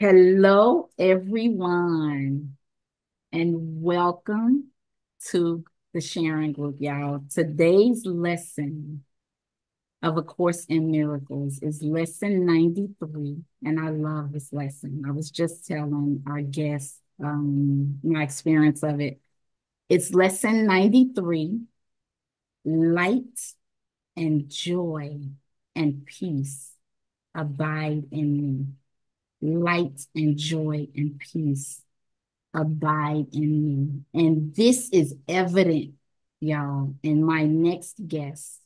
Hello, everyone, and welcome to the sharing group, y'all. Today's lesson of A Course in Miracles is lesson 93, and I love this lesson. I was just telling our guests um, my experience of it. It's lesson 93 Light and joy and peace abide in me light and joy and peace abide in me. And this is evident, y'all, in my next guest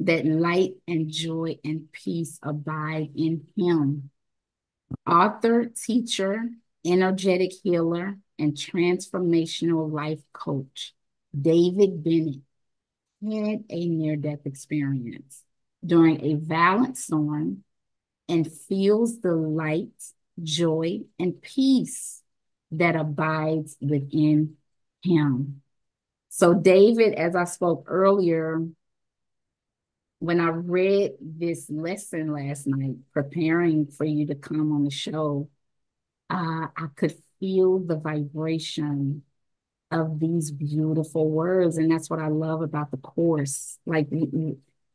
that light and joy and peace abide in him. Author, teacher, energetic healer, and transformational life coach, David Bennett, had a near death experience during a violent storm and feels the light, joy, and peace that abides within him. So, David, as I spoke earlier, when I read this lesson last night, preparing for you to come on the show, uh, I could feel the vibration of these beautiful words. And that's what I love about the course. Like,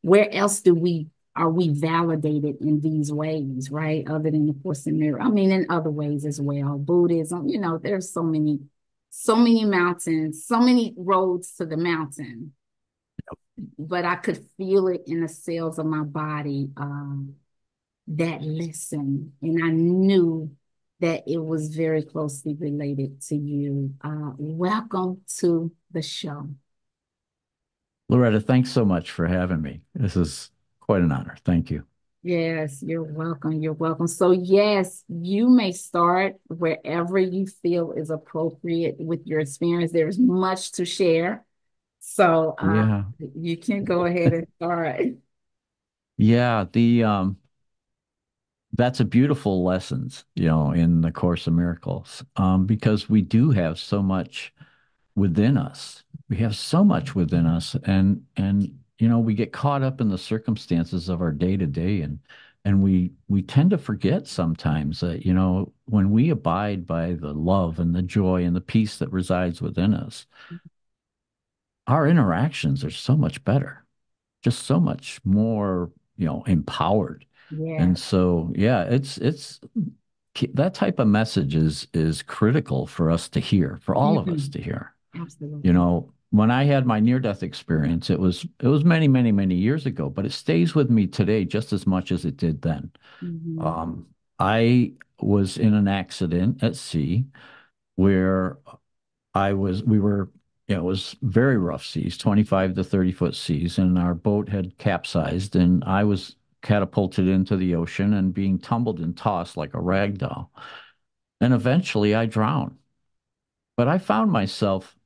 where else do we are we validated in these ways, right? Other than the Course in Miracles. I mean, in other ways as well. Buddhism, you know, there's so many, so many mountains, so many roads to the mountain. But I could feel it in the cells of my body, um, that lesson. And I knew that it was very closely related to you. Uh, welcome to the show. Loretta, thanks so much for having me. This is quite an honor. Thank you. Yes, you're welcome. You're welcome. So, yes, you may start wherever you feel is appropriate with your experience. There's much to share. So, uh, yeah. you can go ahead and start. yeah, the um that's a beautiful lessons, you know, in the Course of Miracles, um, because we do have so much within us. We have so much within us, and and you know, we get caught up in the circumstances of our day to day and and we we tend to forget sometimes that, you know, when we abide by the love and the joy and the peace that resides within us, our interactions are so much better, just so much more, you know, empowered. Yeah. And so, yeah, it's it's that type of message is is critical for us to hear, for all mm-hmm. of us mm-hmm. to hear. Absolutely. You know, when I had my near death experience, it was it was many, many, many years ago, but it stays with me today just as much as it did then. Mm-hmm. Um, I was in an accident at sea where I was we were you know, it was very rough seas, 25 to 30 foot seas, and our boat had capsized, and I was catapulted into the ocean and being tumbled and tossed like a rag doll. And eventually I drowned. But I found myself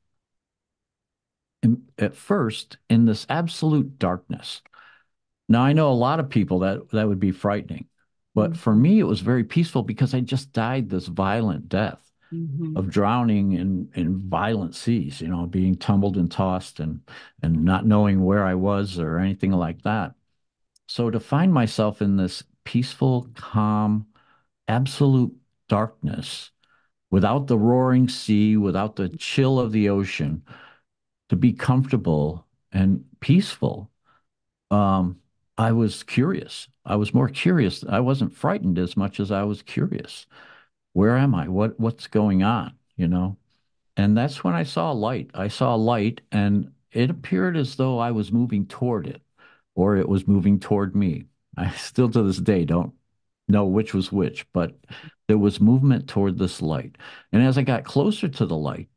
in, at first in this absolute darkness. Now I know a lot of people that that would be frightening, but mm-hmm. for me it was very peaceful because I just died this violent death mm-hmm. of drowning in in violent seas, you know, being tumbled and tossed and and not knowing where I was or anything like that. So to find myself in this peaceful, calm, absolute darkness without the roaring sea, without the chill of the ocean, to be comfortable and peaceful, um, I was curious. I was more curious. I wasn't frightened as much as I was curious. Where am I? What what's going on? You know? And that's when I saw a light. I saw a light and it appeared as though I was moving toward it or it was moving toward me. I still to this day don't know which was which, but there was movement toward this light. And as I got closer to the light,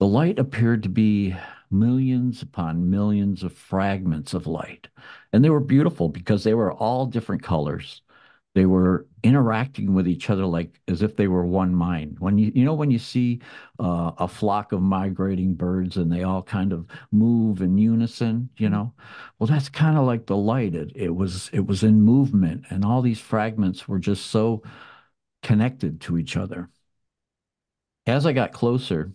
the light appeared to be millions upon millions of fragments of light. And they were beautiful because they were all different colors. They were interacting with each other like as if they were one mind. When you you know when you see uh, a flock of migrating birds and they all kind of move in unison, you know, well that's kind of like the light. It it was it was in movement, and all these fragments were just so connected to each other. As I got closer,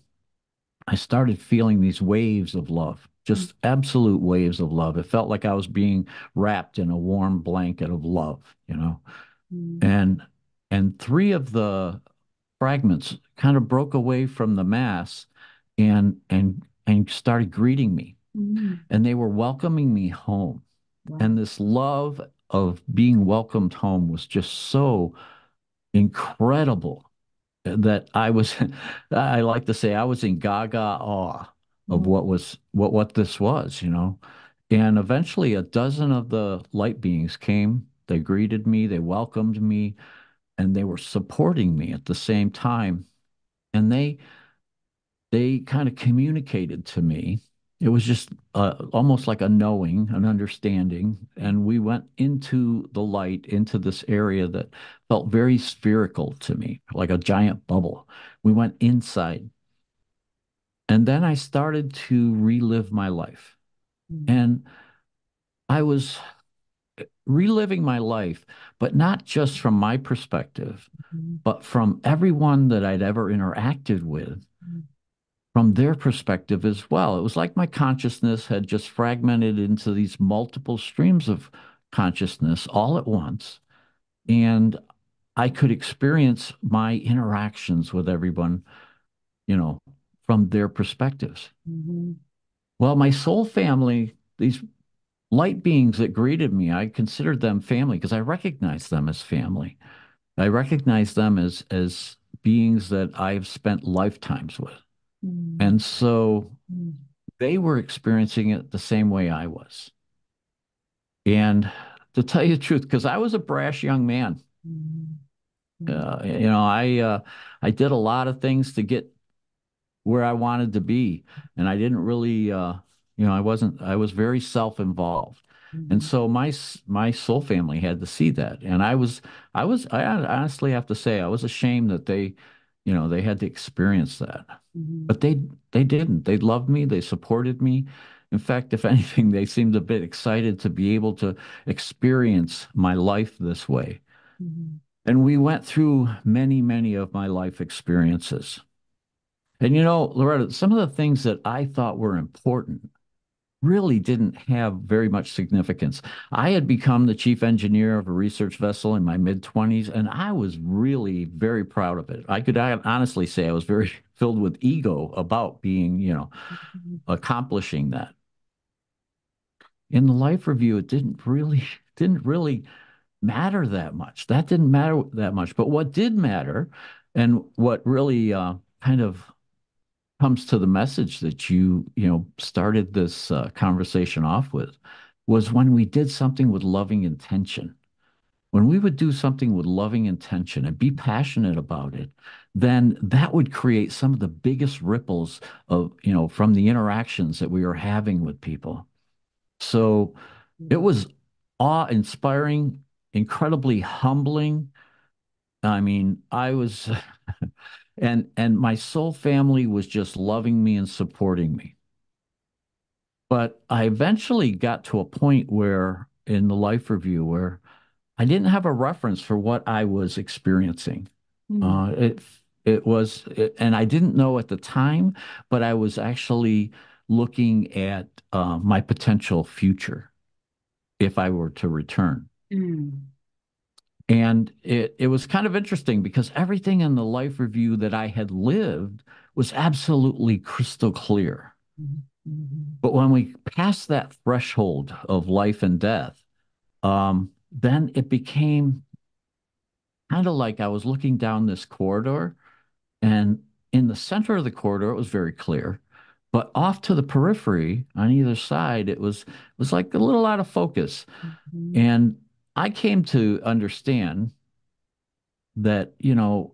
I started feeling these waves of love, just mm-hmm. absolute waves of love. It felt like I was being wrapped in a warm blanket of love, you know. Mm-hmm. And and three of the fragments kind of broke away from the mass and and and started greeting me Mm. and they were welcoming me home Wow. and this love of being welcomed home was just so incredible that I was I like to say I was in gaga awe of what Mm. was what what this was, you know. And eventually a dozen of the light beings came, they greeted me, they welcomed me, and they were supporting me at the same time. And they they kind of communicated to me. It was just uh, almost like a knowing, an understanding. And we went into the light, into this area that felt very spherical to me, like a giant bubble. We went inside. And then I started to relive my life. Mm. And I was reliving my life, but not just from my perspective, Mm. but from everyone that I'd ever interacted with Mm. From their perspective as well. It was like my consciousness had just fragmented into these multiple streams of consciousness all at once. And I could experience my interactions with everyone, you know, from their perspectives. Mhm. Well, my soul family, these light beings that greeted me, I considered them family because I recognized them as family. I recognized them as as beings that I've spent lifetimes with. Mm. And so Mm. they were experiencing it the same way I was. And to tell you the truth, because I was a brash young man, Mm. Uh, you know, I uh, I did a lot of things to get where I wanted to be, and I didn't really, uh, you know, I wasn't. I was very self-involved, and Mhm. so my my soul family had to see that, and I was I was I honestly have to say I was ashamed that they, you know, they had to experience that. Mhm. But they they didn't. They loved me. They supported me. In fact, if anything, they seemed a bit excited to be able to experience my life this way. Mhm. And we went through many, many of my life experiences. And you know, Loretta, some of the things that I thought were important really didn't have very much significance. I had become the chief engineer of a research vessel in my mid 20s, and I was really very proud of it. I could honestly say I was very filled with ego about being, you know, Mhm. accomplishing that. In the life review, it didn't really didn't really matter that much. That didn't matter that much. But what did matter, and what really uh, kind of comes to the message that you, you know, started this uh, conversation off with, was when we did something with loving intention. When we would do something with loving intention and be passionate about it, then that would create some of the biggest ripples of, you know, from the interactions that we were having with people. So it was awe-inspiring, incredibly humbling. I mean, I was, and and my soul family was just loving me and supporting me. But I eventually got to a point where in the life review where I didn't have a reference for what I was experiencing. Mm. Uh, it it was, it, and I didn't know at the time, but I was actually looking at uh, my potential future if I were to return. Mm. And it, it was kind of interesting because everything in the life review that I had lived was absolutely crystal clear. Mhm. Mhm. But when we passed that threshold of life and death, um, then it became kind of like I was looking down this corridor, and in the center of the corridor, it was very clear. But off to the periphery on either side, it was it was like a little out of focus. Mhm. And I came to understand that, you know,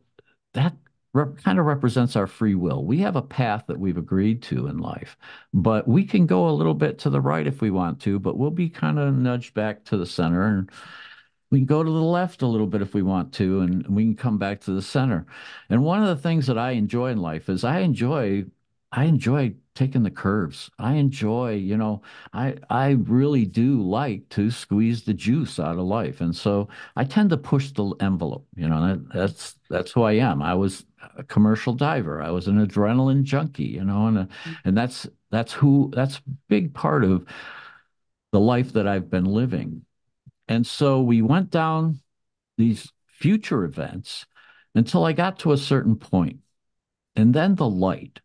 that rep kind of represents our free will. We have a path that we've agreed to in life, but we can go a little bit to the right if we want to, but we'll be kind of nudged back to the center and we can go to the left a little bit if we want to, and we can come back to the center. And one of the things that I enjoy in life is I enjoy I enjoy taking the curves. I enjoy, you know, I I really do like to squeeze the juice out of life. And so I tend to push the envelope, you know, that, that's that's who I am. I was a commercial diver. I was an adrenaline junkie, you know, and uh, and that's that's who that's a big part of the life that I've been living. And so we went down these future events until I got to a certain. And then the light,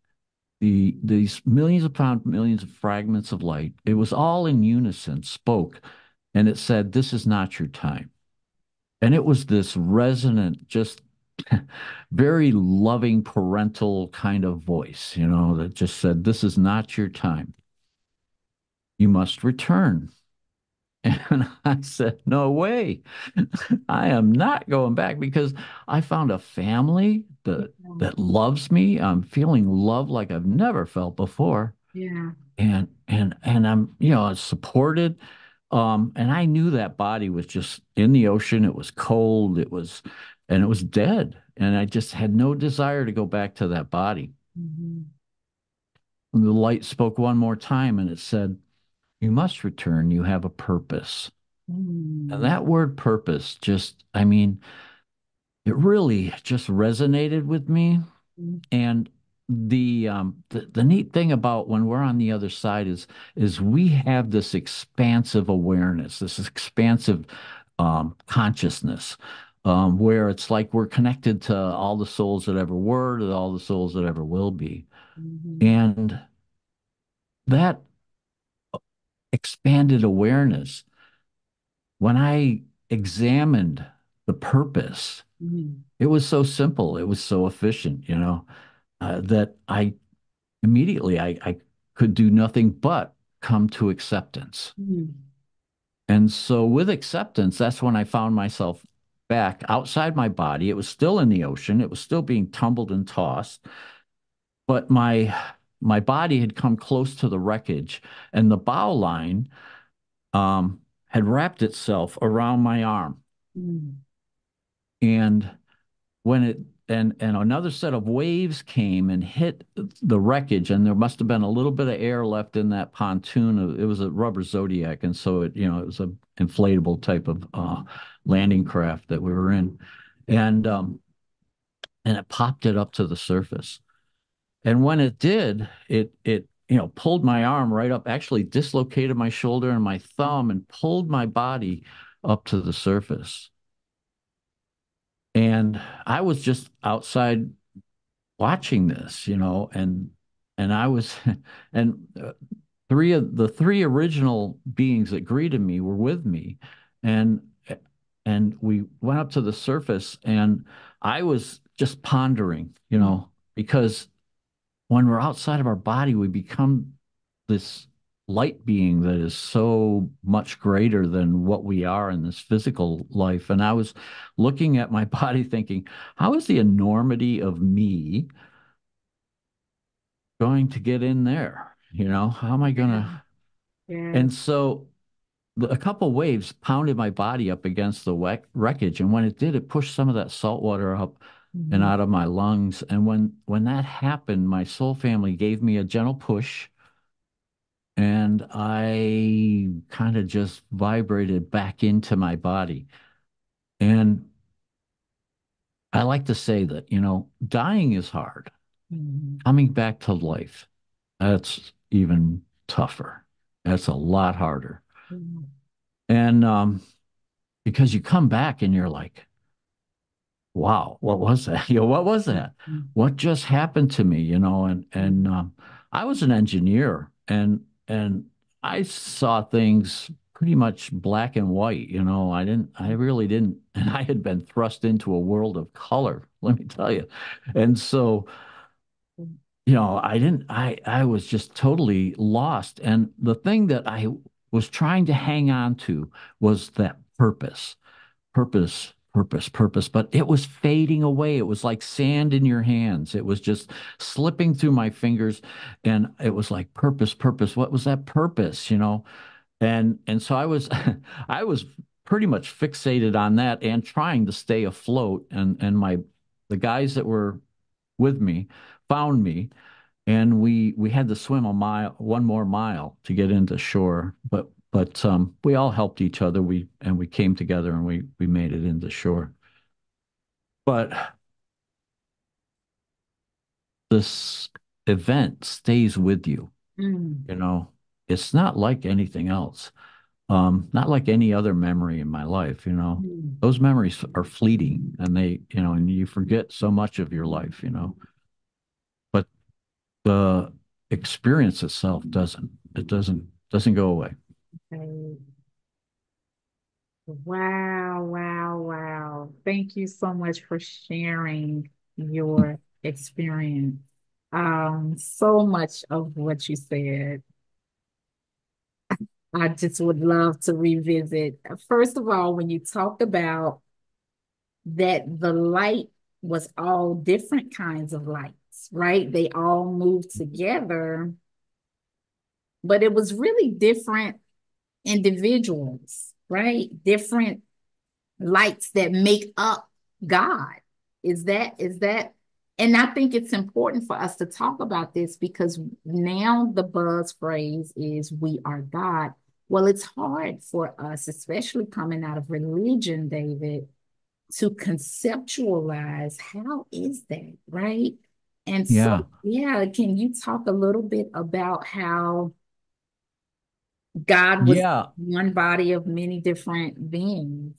the these millions upon millions of fragments of light, it was all in unison, spoke, and it said, This is not your time. And it was this resonant, just very loving parental kind of voice, you know, that just said, This is not your time. You must return. And I said, No way. I am not going back because I found a family that that loves me. I'm feeling love like I've never felt before. Yeah. And and and I'm, you know, supported. Um, and I knew that body was just in the ocean. It was cold. It was, and it was dead. And I just had no desire to go back to that body. Mm-hmm. The light spoke one more time and it said, You must return. You have a purpose. Mm-hmm. And that word purpose just, I mean, it really just resonated with me. Mm-hmm. And the um the, the neat thing about when we're on the other side is is we have this expansive awareness, this expansive um consciousness. Um, where it's like we're connected to all the souls that ever were, to all the souls that ever will be. Mm-hmm. And that expanded awareness, when I examined the purpose, Mm-hmm. it was so simple, it was so efficient, you know, uh, that I immediately I, I could do nothing but come to acceptance. Mm-hmm. And so with acceptance, that's when I found myself back outside my body. It was still in the ocean. It was still being tumbled and tossed, but my my body had come close to the wreckage, and the bow line um, had wrapped itself around my arm. Mm-hmm. And when it and and another set of waves came and hit the wreckage, and there must have been a little bit of air left in that pontoon. It was a rubber Zodiac, and so it you know it was a inflatable type of uh, landing craft that we were in, and um, and it popped it up to the surface. And when it did, it it you know pulled my arm right up, actually dislocated my shoulder and my thumb, and pulled my body up to the surface. And I was just outside watching this, you know, and and I was and uh, three of the three original beings that greeted me were with me and and we went up to the surface and I was just pondering, you know, because when we're outside of our body, we become this light being that is so much greater than what we are in this physical life. And I was looking at my body thinking, how is the enormity of me going to get in there? You know, how am I going to? Yeah. And so a couple waves pounded my body up against the wreckage. And when it did, it pushed some of that salt water up Mm-hmm. and out of my lungs. And when when that happened, my soul family gave me a gentle push and I kind of just vibrated back into my body. And I like to say that, you know, dying is hard. Mm-hmm. Coming back to life, that's even tougher. That's a lot harder. Mm-hmm. And um, because you come back and you're like, wow, what was that? You know, what was that? Mm-hmm. What just happened to me? You know, and and um, I was an engineer and and I saw things pretty much black and white. You know, I didn't, I really didn't, and I had been thrust into a world of color, let me tell you. And so, you know, I didn't, I, I was just totally lost. And the thing that I was trying to hang on to was that purpose, purpose, purpose, purpose, but it was fading away. It was like sand in your hands. It was just slipping through my fingers. And it was like purpose, purpose. What was that purpose? You know? And and so I was I was pretty much fixated on that and trying to stay afloat. And and my the guys that were with me found me and we we had to swim a mile one more mile to get into shore. But but um, we all helped each other. We and we came together and we we made it into shore. But this event stays with you. Mm. You know, it's not like anything else. um, not like any other memory in my life, you know. Mm. Those memories are fleeting and they, you know, and you forget so much of your life, you know. But the experience itself doesn't. It doesn't doesn't go away. Wow, wow, wow. Thank you so much for sharing your experience. Um, so much of what you said, I just would love to revisit. First of all, when you talked about that the light was all different kinds of lights, right? They all moved together, but it was really different individuals, right? Different lights that make up God. Is that is that and I think it's important for us to talk about this because now the buzz phrase is we are God. Well, it's hard for us, especially coming out of religion, David, to conceptualize how is that, right? And Yeah. so, yeah, can you talk a little bit about how God was Yeah. one body of many different beings?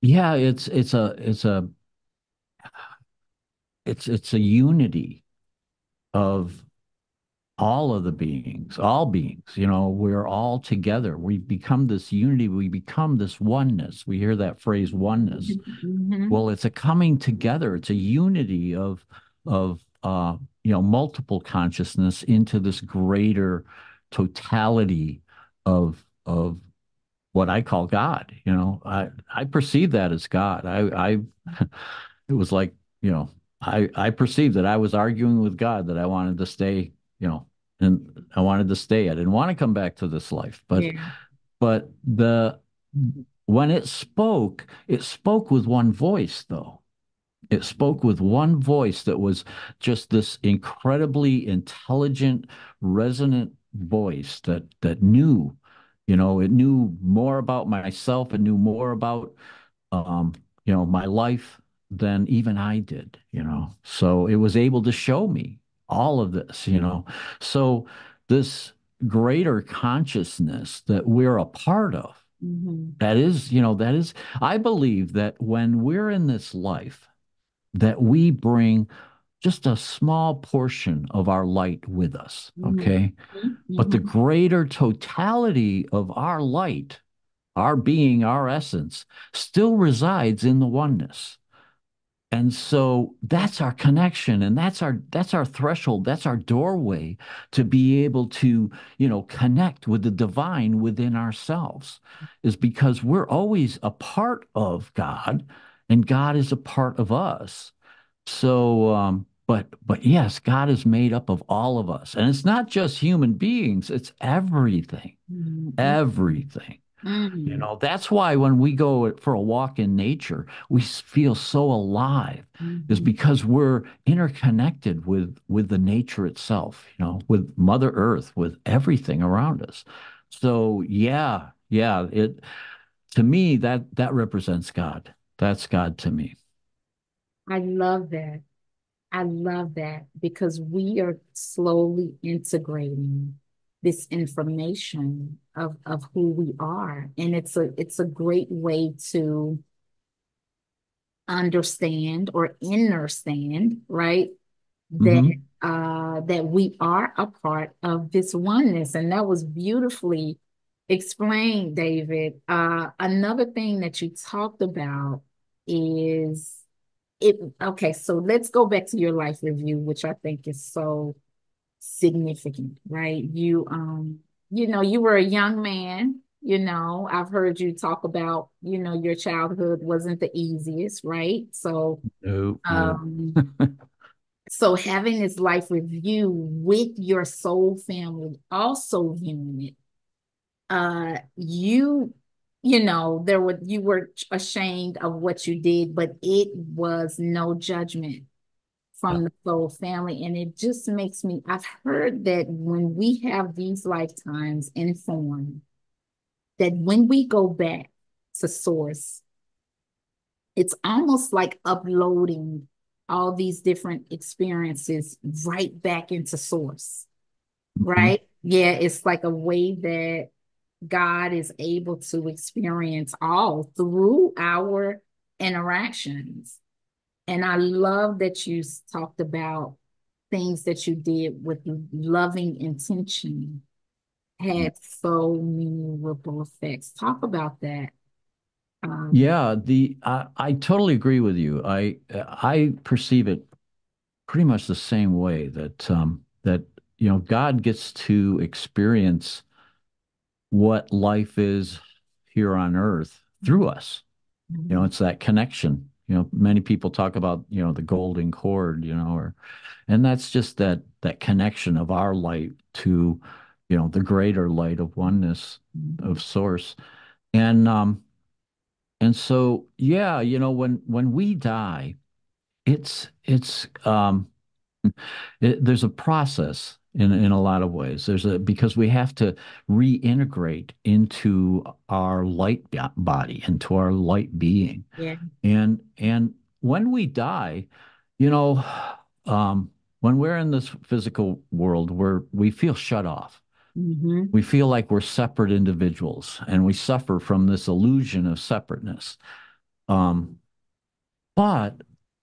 Yeah, it's it's a it's a it's it's a unity of all of the beings, all beings, you know, we're all together. We become this unity, we become this oneness. We hear that phrase oneness. hmm Well, it's a coming together, it's a unity of of uh, you know, multiple consciousness into this greater totality of of what I call God. You know, I I perceive that as God. I I it was like, you know, I I perceived that I was arguing with God that I wanted to stay, you know, and I wanted to stay. I didn't want to come back to this life. But Yeah. but the when it spoke, it spoke with one voice though. It spoke with one voice that was just this incredibly intelligent, resonant voice that that knew, you know, it knew more about myself, it knew more about um, you know, my life than even I did, you know. So it was able to show me all of this, you know. So this greater consciousness that we're a part of, hmm that is, you know, that is, I believe that when we're in this life, that we bring just a small portion of our light with us, hmm okay? But the greater totality of our light our being, our essence, still resides in the oneness. And so that's our connection and that's our that's our threshold, that's our doorway to be able to, you know, connect with the divine within ourselves is because we're always a part of God and God is a part of us. So um but but yes, God is made up of all of us. And it's not just human beings, it's everything. hmm Everything. You hmm know, that's why when we go for a walk in nature, we feel so alive, is hmm because we're interconnected with with the nature itself, you know, with Mother Earth, with everything around us. So yeah, yeah, it to me that that represents God. That's God to me. I love that. I love that because we are slowly integrating this information of, of who we are. And it's a it's a great way to understand or understand, right? That hmm uh that we are a part of this oneness. And that was beautifully explained, David. Uh another thing that you talked about is it okay, so let's go back to your life review, which I think is so significant, right? You um, you know, you were a young man, you know, I've heard you talk about, you know, your childhood wasn't the easiest, right? So No, no. um, so having this life review with your soul family also viewing it, uh, you you know, there were you were ashamed of what you did, but it was no judgment from the soul family. And it just makes me, I've heard that when we have these lifetimes in form, that when we go back to source, it's almost like uploading all these different experiences right back into source, Mhm. right? Yeah, it's like a way that God is able to experience all through our interactions. And I love that you talked about things that you did with loving intention had so many ripple effects. Talk about that. Um, yeah, the I, I totally agree with you. I I perceive it pretty much the same way that um, that you know God gets to experience what life is here on earth through us. Mm-hmm. You know, it's that connection. You know, many people talk about, you know, the golden cord, you know, or and that's just that that connection of our light to, you know, the greater light of oneness mm-hmm. of source. And um and so yeah, you know, when when we die, it's it's um it, there's a process in in a lot of ways. There's a because we have to reintegrate into our light body, into our light being. Yeah. And and when we die, you know, um, when we're in this physical world, we're we feel shut off. Mm-hmm. We feel like we're separate individuals, and we suffer from this illusion of separateness. Um, but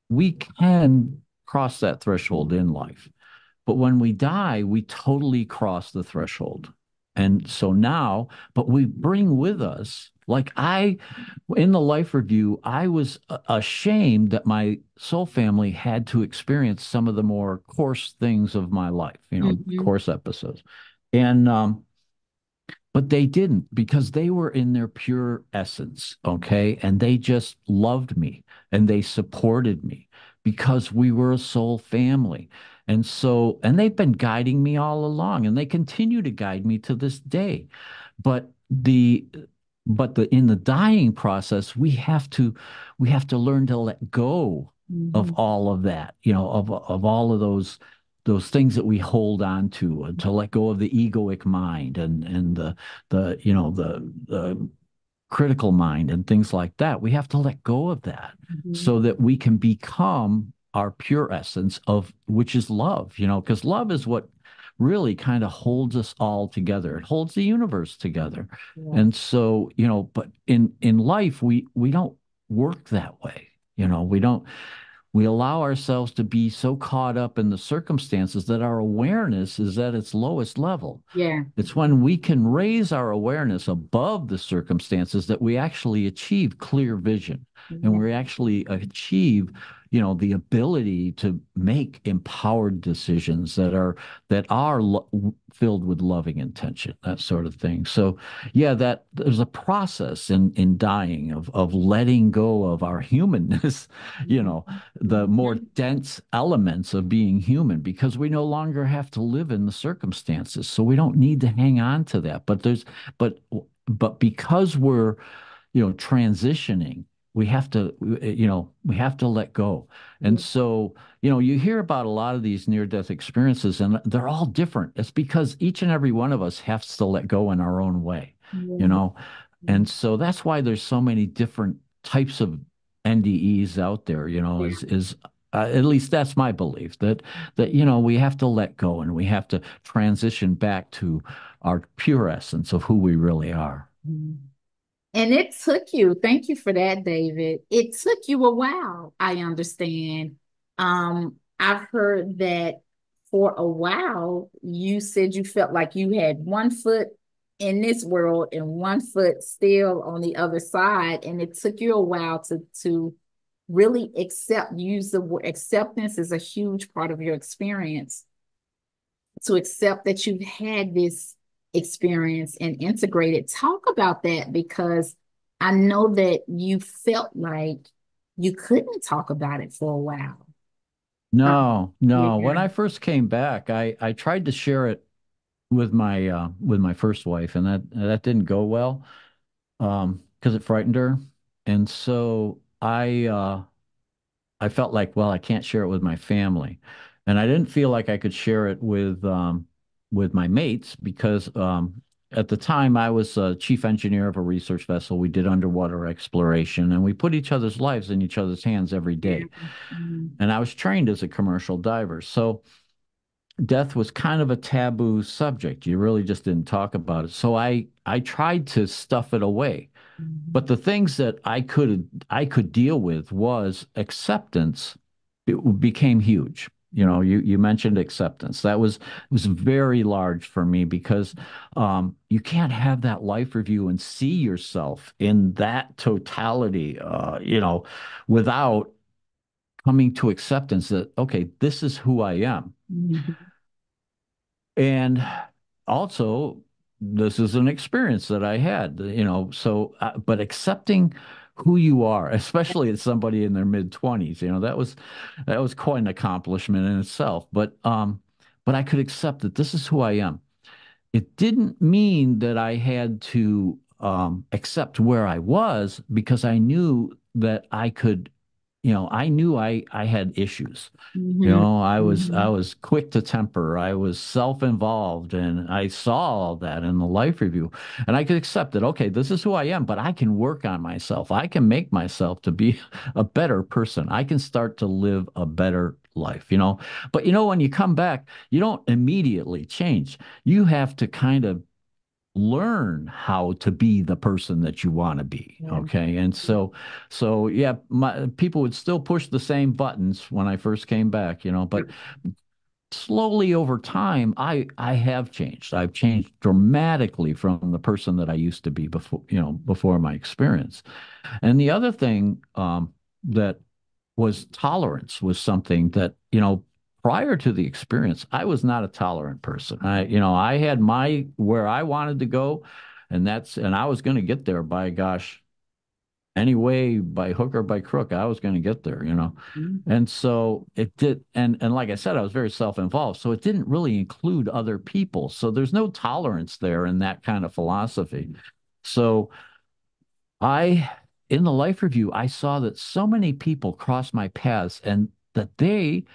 we can cross that threshold in life. But when we die, we totally cross the threshold. And so now, but we bring with us, like I, in the life review, I was ashamed that my soul family had to experience some of the more coarse things of my life, you know, mm-hmm. coarse episodes. And, um, but they didn't because they were in their pure essence. Okay. And they just loved me and they supported me because we were a soul family. And so, and they've been guiding me all along and they continue to guide me to this day. But the, but the, in the dying process, we have to, we have to learn to let go mm-hmm. of all of that, you know, of, of all of those, those things that we hold on to, uh, to let go of the egoic mind and, and the, the, you know, the, the critical mind and things like that. We have to let go of that mm-hmm. so that we can become our pure essence of which is love, you know, because love is what really kind of holds us all together. It holds the universe together. Yeah. And so, you know, but in in life we we don't work that way. You know, we don't we allow ourselves to be so caught up in the circumstances that our awareness is at its lowest level. Yeah. It's when we can raise our awareness above the circumstances that we actually achieve clear vision mm-hmm. and we actually achieve you know the ability to make empowered decisions that are that are lo- filled with loving intention that sort of thing. So yeah that there's a process in in dying of of letting go of our humanness you know the more mm-hmm. dense elements of being human because we no longer have to live in the circumstances. So we don't need to hang on to that. But there's but but because we're you know transitioning we have to you know we have to let go. And so you know you hear about a lot of these near death experiences and they're all different. It's because each and every one of us has to let go in our own way you know? And so that's why there's so many different types of NDEs out there you know is is uh, at least that's my belief that that you know we have to let go and we have to transition back to our pure essence of who we really are. Mm-hmm. And it took you, thank you for that, David. It took you a while, I understand. Um, I've heard that for a while, you said you felt like you had one foot in this world and one foot still on the other side. And it took you a while to to really accept, use the word acceptance is a huge part of your experience. To accept that you've had this experience and integrated. Talk about that because I know that you felt like you couldn't talk about it for a while. No, no. Yeah. When I first came back, I I tried to share it with my uh with my first wife and that that didn't go well um because it frightened her. And so I uh I felt like, well, I can't share it with my family. And I didn't feel like I could share it with um with my mates because um, at the time I was a chief engineer of a research vessel. We did underwater exploration and we put each other's lives in each other's hands every day. Mm-hmm. And I was trained as a commercial diver. So death was kind of a taboo subject. You really just didn't talk about it. So I I tried to stuff it away. But Mhm. the things that I could I could deal with was acceptance. It became huge. You know, you you mentioned acceptance. That was was very large for me because um, you can't have that life review and see yourself in that totality. Uh, you know, without coming to acceptance that okay, this is who I am. Mhm. And also, this is an experience that I had, you know, so, uh, but accepting who you are, especially as somebody in their mid 20s, you know, that was that was quite an accomplishment in itself. But um, but I could accept that this is who I am. It didn't mean that I had to um, accept where I was because I knew that I could, you know, I knew I I had issues. You Mhm. know, I was I Mhm. was quick to temper. I was self-involved and I saw all that in the life review. And I could accept that, okay, this is who I am, but I can work on myself. I can make myself to be a better person. I can start to live a better life, you know. But you know, when you come back, you don't immediately change. You have to kind of learn how to be the person that you want to be. Yeah. Okay. And so, so yeah, my people would still push the same buttons when I first came back, you know, but slowly over time, I I have changed. I've changed dramatically from the person that I used to be before, you know, before my experience. And the other thing um, that was tolerance was something that, you know, prior to the experience, I was not a tolerant person. I, you know, I had my where I wanted to go, and that's and I was going to get there by gosh, anyway, by hook or by crook, I was going to get there, you know. Mhm. And so it did, and and like I said, I was very self-involved, so it didn't really include other people. So there's no tolerance there in that kind of philosophy. So I, in the life review, I saw that so many people crossed my paths and that they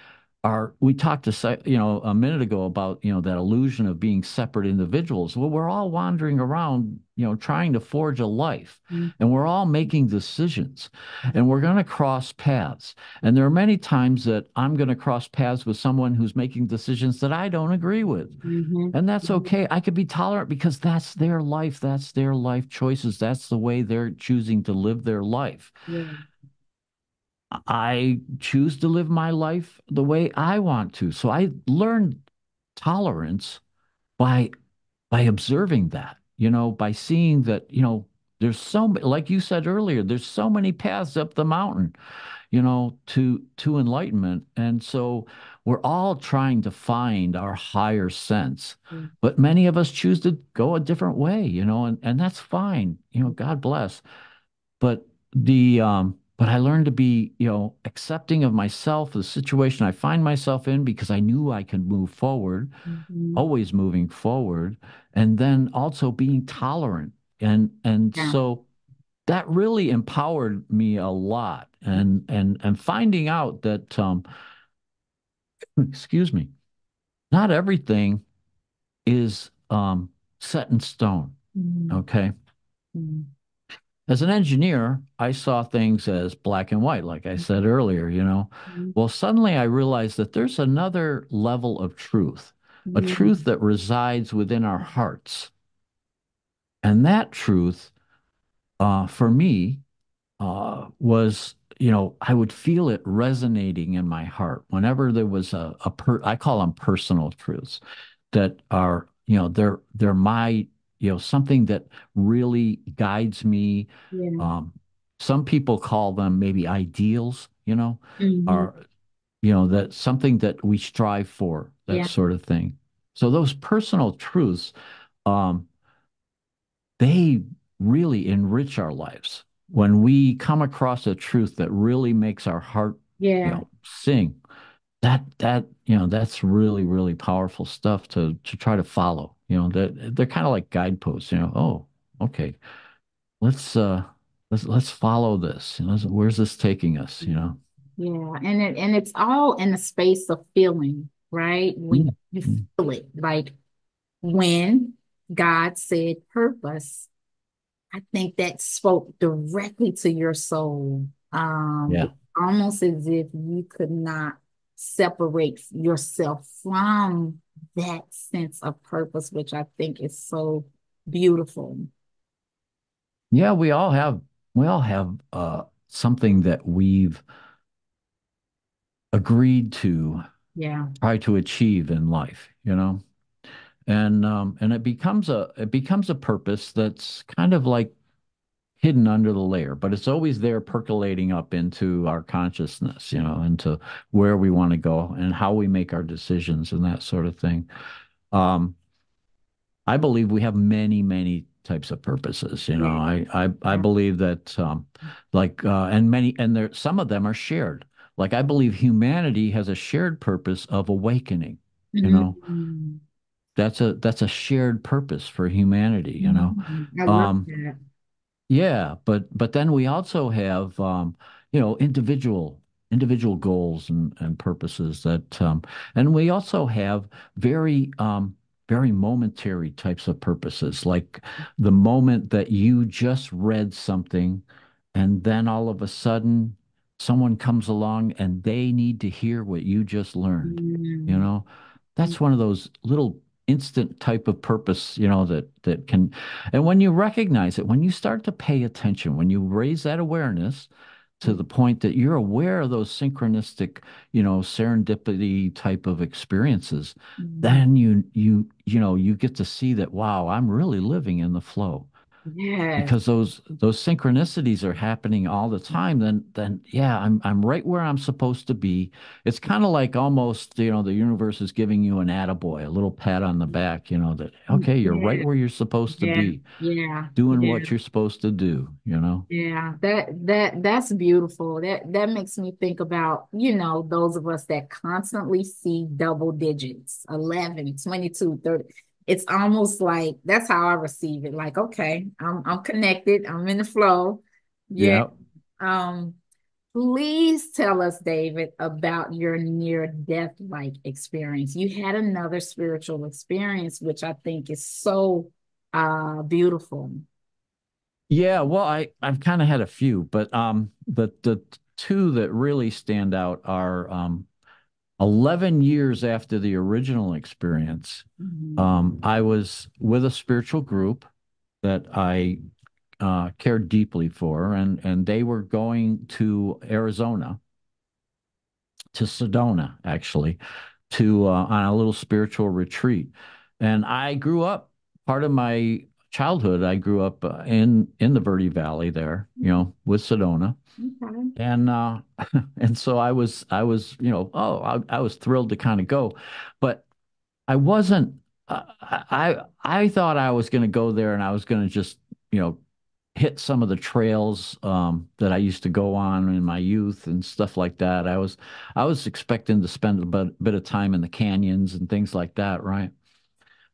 are, we talked to, you know, a minute ago about, you know, that illusion of being separate individuals. Well, we're all wandering around, you know, trying to forge a life Mhm. and we're all making decisions and we're going to cross paths. And there are many times that I'm going to cross paths with someone who's making decisions that I don't agree with. Mhm. And that's okay. I could be tolerant because that's their life. That's their life choices. That's the way they're choosing to live their life. Yeah. I choose to live my life the way I want to. So I learned tolerance by by observing that, you know, by seeing that, you know, there's so like you said earlier, there's so many paths up the mountain you know, to to enlightenment. And so we're all trying to find our higher sense. Yeah. But many of us choose to go a different way, you know, and, and that's fine. You know, God bless. But the um but I learned to be, you know, accepting of myself, the situation I find myself in because I knew I could move forward, Mhm. always moving forward, and then also being tolerant. And and Yeah. so that really empowered me a lot and and and finding out that um excuse me not everything is um set in stone Mhm. okay Mhm. As an engineer i saw things as black and white like i said earlier you know? Mhm. well suddenly i realized that there's another level of truth a truth that resides within our hearts. And that truth uh for me uh, was, you know, I would feel it resonating in my heart whenever there was a, a per, I call them personal truths that are, you know, they're they're my, you know, something that really guides me. Yeah. Um, some people call them maybe ideals, you know, Mhm. are, you know, that something that we strive for, that Yeah. sort of thing. So those personal truths, um, they really enrich our lives when we come across a truth that really makes our heart, you know, sing. That that you know that's really really powerful stuff to to try to follow. You know, they're, they're kind of like guideposts. You know, oh, okay, let's uh let's let's follow this. You know, where's this taking us? You know. Yeah. And it and it's all in a space of feeling, right? When Mm, you mm, feel it, like when God said purpose, I think that spoke directly to your soul. Um, Yeah. almost as if you could not separate yourself from that sense of purpose, which I think is so Beautiful. Yeah, we all have we all have uh something that we've agreed to Yeah. try to achieve in life, you know? And um and it becomes a it becomes a purpose that's kind of like hidden under the layer, but it's always there percolating up into our consciousness, you know, into where we want to go and how we make our decisions and that sort of thing. Um, I believe we have many, many types of purposes. You know, I I, I believe that um, like uh, and many and there some of them are shared. Like I believe humanity has a shared purpose of awakening. You know, Mm. that's a that's a shared purpose for humanity. You know, Mm. I love um, that. Yeah, but but then we also have um, you know, individual individual goals and and purposes that um and we also have very um very momentary types of purposes, like the moment that you just read something and then all of a sudden someone comes along and they need to hear what you just learned. You Mm. know, that's one of those little instant type of purpose, you know, that that can and when you recognize it, when you start to pay attention, when you raise that awareness to the point that you're aware of those synchronistic, you know, serendipity type of experiences, Mm. then you you you know, you get to see that, wow, I'm really living in the flow Yes. because those those synchronicities are happening all the time then then yeah i'm i'm right where i'm supposed to be it's kind of like almost you know the universe is giving you an attaboy a little pat on the back you know that mm-hmm. okay you're right where you're supposed to Yeah. be Yeah. doing Yeah. what you're supposed to do you know Yeah, that that that's beautiful. That that makes me think about, you know, those of us that constantly see double digits, 11, 22, 30. It's almost like that's how I receive it. Like, okay, I'm I'm connected, I'm in the flow. Yeah. yeah Um, please tell us, David, about your near-death like experience. You had another spiritual experience, which I think is so uh beautiful. yeah well i i've kind of had a few but um the the two that really stand out are um 11 years after the original experience Mhm. um i was with a spiritual group that I uh, cared deeply for, and and they were going to Arizona, to Sedona, actually, to uh, on a little spiritual retreat. And I grew up. Part of my childhood, I grew up uh, in in the Verde Valley there, you know, with Sedona, Okay. and uh, and so I was I was you know oh I, I was thrilled to kind of go, but I wasn't. Uh, I I thought I was going to go there and I was going to just you know hit some of the trails um, that I used to go on in my youth and stuff like that. I was I was expecting to spend a bit, bit of time in the canyons and things like that, right?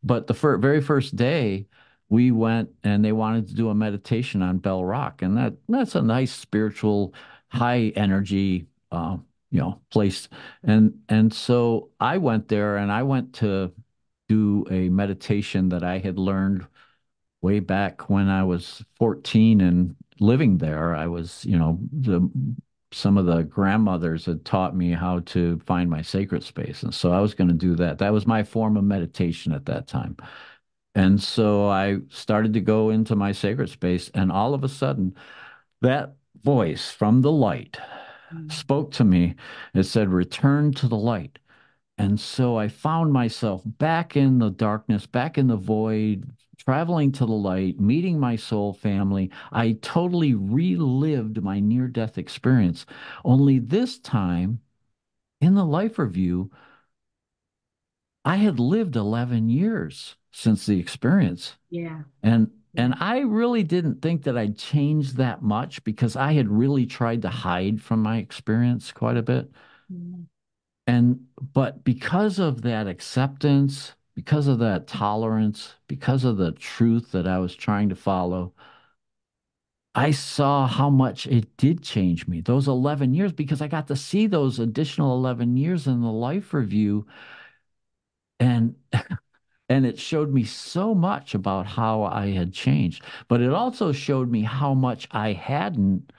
But the fir very first day, we went and they wanted to do a meditation on Bell Rock, and that that's a nice spiritual, high energy, uh, you know, place. And and so I went there and I went to do a meditation that I had learned way back when I was 14 and living there. I was, you know, the some of the grandmothers had taught me how to find my sacred space. And so I was going to do that. That was my form of meditation at that time. And so I started to go into my sacred space, and all of a sudden, that voice from the light Mm. spoke to me. It said, Return to the light. And so I found myself back in the darkness, back in the void, traveling to the light, meeting my soul family. I totally relived my near-death experience. Only this time, in the life review, I had lived 11 years since the experience. Yeah. And and I really didn't think that I'd changed that much because I had really tried to hide from my experience quite a bit. Mm. And but because of that acceptance, because of that tolerance, because of the truth that I was trying to follow, I saw how much it did change me. Those 11 years, because I got to see those additional 11 years in the life review and and it showed me so much about how I had changed. But it also showed me how much I hadn't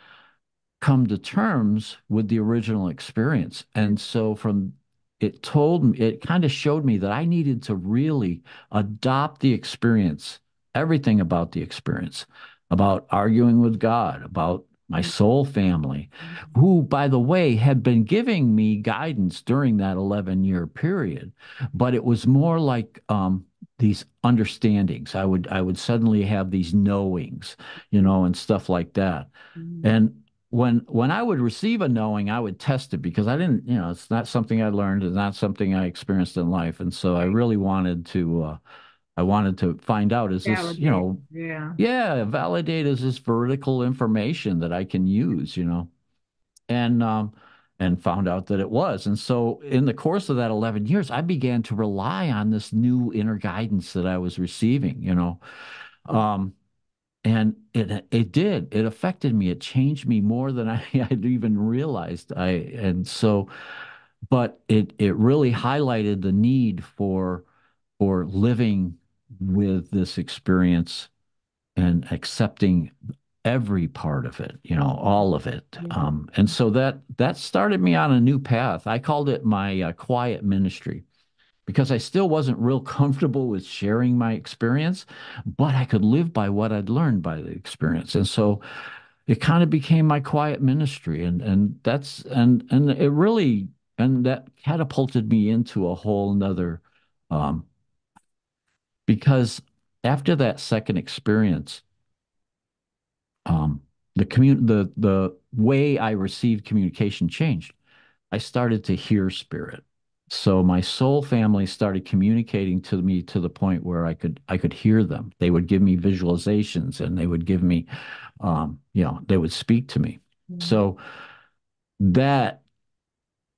come to terms with the original experience. And so from it told me, it kind of showed me that I needed to really adopt the experience everything about the experience, about arguing with God, about my soul family, who, by the way, had been giving me guidance during that 11 year period. But it was more like um, these understandings. I would I would suddenly have these knowings, you know, and stuff like that. Mm-hmm. And when when I would receive a knowing, I would test it because I didn't, you know, it's not something I learned, it's not something I experienced in life. And so I really wanted to uh, I wanted to find out, is this, you know, Yeah. yeah, validate is this vertical information that I can use, you know, and um, and found out that it was. And so in the course of that 11 years, I began to rely on this new inner guidance that I was receiving, you know. Um, and it it did. It affected me. It changed me more than I had even realized. I and so, but it it really highlighted the need for for living with this experience and accepting every part of it, you know, all of it. Yeah. Um, and so that that started me on a new path. I called it my uh, quiet ministry because I still wasn't real comfortable with sharing my experience, but I could live by what I'd learned by the experience. And so it kind of became my quiet ministry and and that's and and it really and that catapulted me into a whole nother um because after that second experience um the commun the the way I received communication changed. I started to hear spirit. So my soul family started communicating to me to the point where I could I could hear them. They would give me visualizations and they would give me um, you know, they would speak to me. Mhm. So that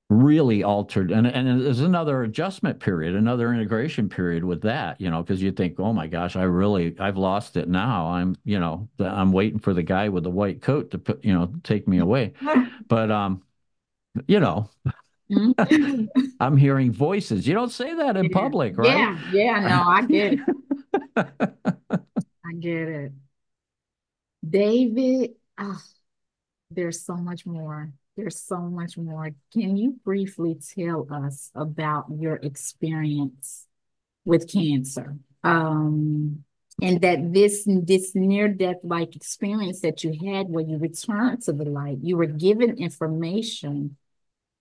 really altered and and there's another adjustment period, another integration period with that, you know, because you think, oh my gosh, I really I've lost it now. I'm, you know, I'm waiting for the guy with the white coat to put, you know, take me away. But um, you know, Mhm. I'm hearing voices. You don't say that in Yeah. public, right? Yeah. Yeah. No, I get it. I get it. David, ah, there's so much more. There's so much more. Can you briefly tell us about your experience with cancer? Um, and that this this near death like experience that you had where you returned to the light, you were given information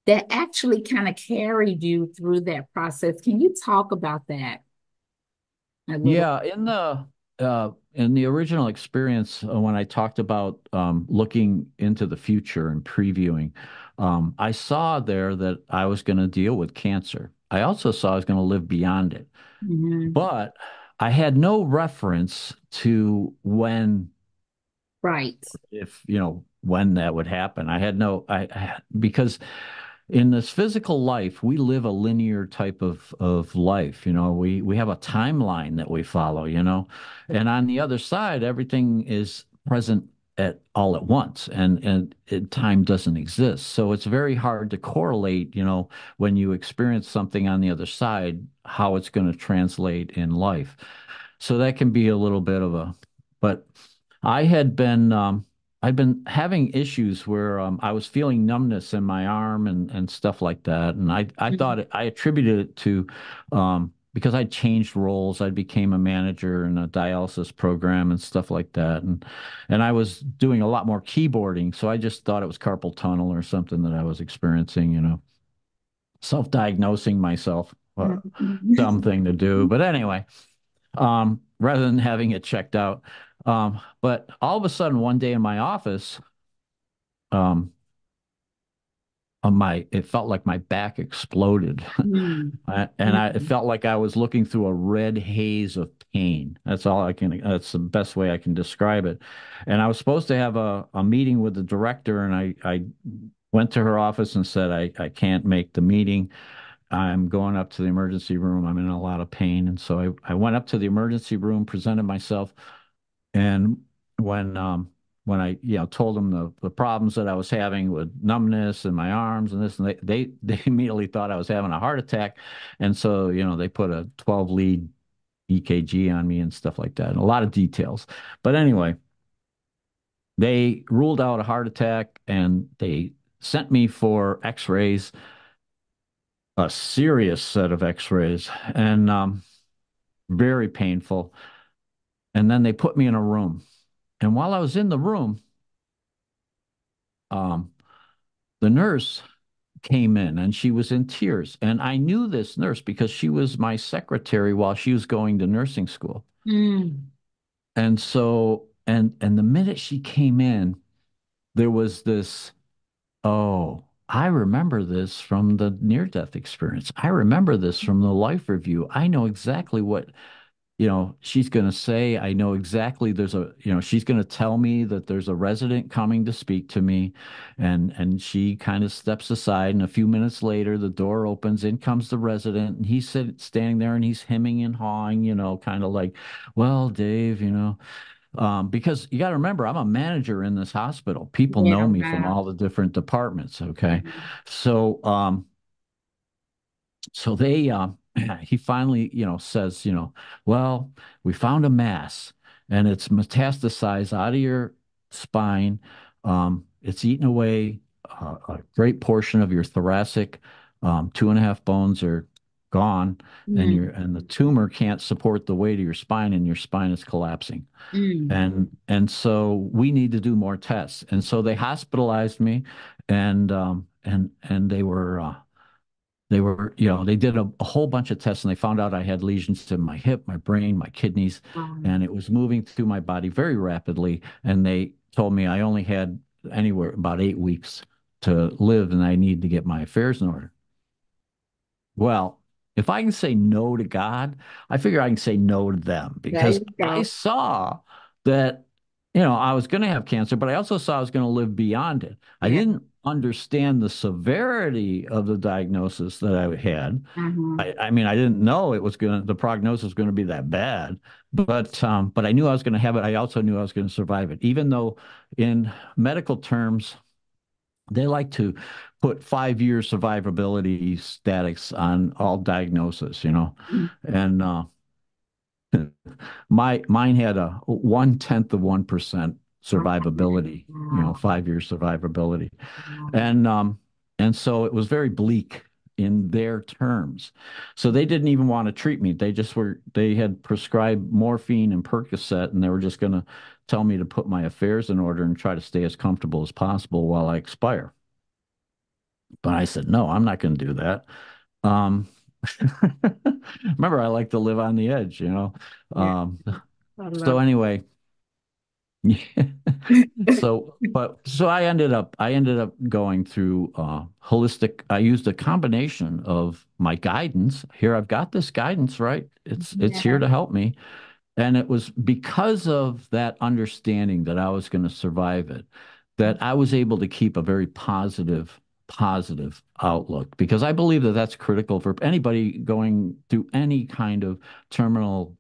that actually kind of carried you through that process. Can you talk about that? Yeah, in the uh in the original experience uh, when I talked about um looking into the future and previewing, um I saw there that I was going to deal with cancer. I also saw I was going to live beyond it. Mhm. But I had no reference to when Right. if, you know, when that would happen. I had no I, I because in this physical life, we live a linear type of of life. You know, we we have a timeline that we follow, you know. And on the other side, everything is present at all at once and and time doesn't exist. So it's very hard to correlate, you know, when you experience something on the other side, how it's going to translate in life. So that can be a little bit of a, but I had been um I'd been having issues where um, I was feeling numbness in my arm and, and stuff like that. And I, I thought Mhm. it, I attributed it to um, because I changed roles. I became a manager in a dialysis program and stuff like that. And and I was doing a lot more keyboarding. So I just thought it was carpal tunnel or something that I was experiencing, you know, self-diagnosing myself. Uh, dumb Mhm. thing to do. But anyway, um, rather than having it checked out. Um, but all of a sudden, one day in my office, um, on my it felt like my back exploded. I- and I it Mhm. felt like I was looking through a red haze of pain. That's all I can. That's the best way I can describe it. And I was supposed to have a a meeting with the director, and I I went to her office and said I I can't make the meeting. I'm going up to the emergency room. I'm in a lot of pain. And so I, I went up to the emergency room, presented myself, and when um when I you know told them the the problems that I was having with numbness in my arms and this and they they, they immediately thought I was having a heart attack, and so you know they put a 12 lead EKG on me and stuff like that, and a lot of details. But anyway, they ruled out a heart attack and they sent me for X-rays, a serious set of X-rays, and um, very painful. And then they put me in a room. And while I was in the room, um, the nurse came in and she was in tears. And I knew this nurse because she was my secretary while she was going to nursing school. Mm. And so, and and the minute she came in, there was this, oh, I remember this from the near-death experience. I remember this from the life review. I know exactly what you know, she's going to say, I know exactly there's a, you know, she's going to tell me that there's a resident coming to speak to me. And, and she kind of steps aside. And a few minutes later, the door opens, in comes the resident. And he's sit, standing there and he's hemming and hawing, you know, kind of like, well, Dave, you know, um, because you got to remember, I'm a manager in this hospital. People Yeah, know me from all the different departments. Okay. Mhm. So, um, so they uh, he finally you know says you know well we found a mass and it's metastasized out of your spine um, it's eaten away uh, a great portion of your thoracic um, two and a half bones are gone and Mm. your and the tumor can't support the weight of your spine and your spine is collapsing Mm. and and so we need to do more tests and so they hospitalized me and um, and and they were uh, they were, you know, they did a, a whole bunch of tests and they found out I had lesions in my hip, my brain, my kidneys, Um, and it was moving through my body very rapidly. And they told me I only had anywhere about eight weeks to live and I need to get my affairs in order. Well, if I can say no to God, I figure I can say no to them because I saw that, you know, I was going to have cancer, but I also saw I was going to live beyond it. I Yeah. didn't understand the severity of the diagnosis that I had. Uh-huh. I, I mean, I didn't know it was going to, the prognosis was going to be that bad, but, um, but I knew I was going to have it. I also knew I was going to survive it, even though in medical terms, they like to put five year survivability statics on all diagnosis, you know, Mm. and uh, my mine had a one tenth of one percent survivability, you know, five year survivability, and um, and so it was very bleak in their terms. So they didn't even want to treat me. They just were they had prescribed morphine and Percocet, and they were just going to tell me to put my affairs in order and try to stay as comfortable as possible while I expire. But I said, no, I'm not going to do that. Um, remember, I like to live on the edge, you know. Yeah, Um, so anyway. so but so I ended up I ended up going through uh, holistic. I used a combination of my guidance. Here I've got this guidance, right? It's it's here to help me, and it was because of that understanding that I was going to survive it, that I was able to keep a very positive, positive outlook because I believe that that's critical for anybody going through any kind of terminal